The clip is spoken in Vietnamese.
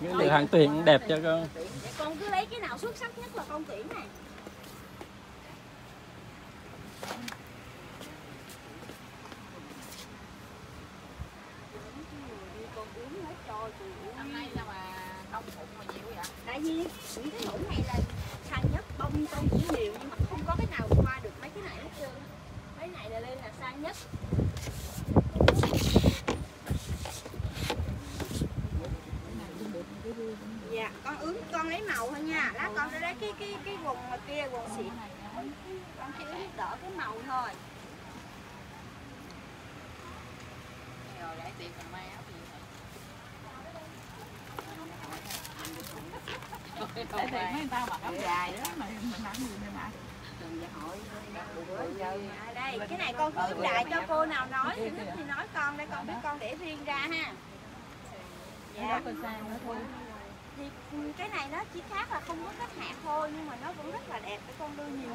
Cái lựa hàng tuyển cũng đẹp cho con. Để con cứ lấy cái nào xuất sắc nhất là con tuyển này. Năm nay sao mà đông bụng mà nhiều vậy? tại vì những cái mẫu này là sang nhất bông con chỉ nhiều nhưng mà không có cái nào qua được mấy cái này hết trơn mấy này là lên là sang nhất dạ con ướm con lấy màu thôi nha. Lát con sẽ lấy cái cái cái quần mà kia quần xịn. Con chỉ ướm đỡ cái màu thôi. Rồi để tiền còn may áo gì Để tiền mấy người ta mặc áo dài đó mà mình mặc gì mà đây cái này con cứ ướm đại cho cô nào nói thì nói con đây con biết con để riêng ra ha dạ nữa thôi. thì cái này nó chỉ khác là không có cách hạt thôi, nhưng mà nó vẫn rất là đẹp để con đưa nhiều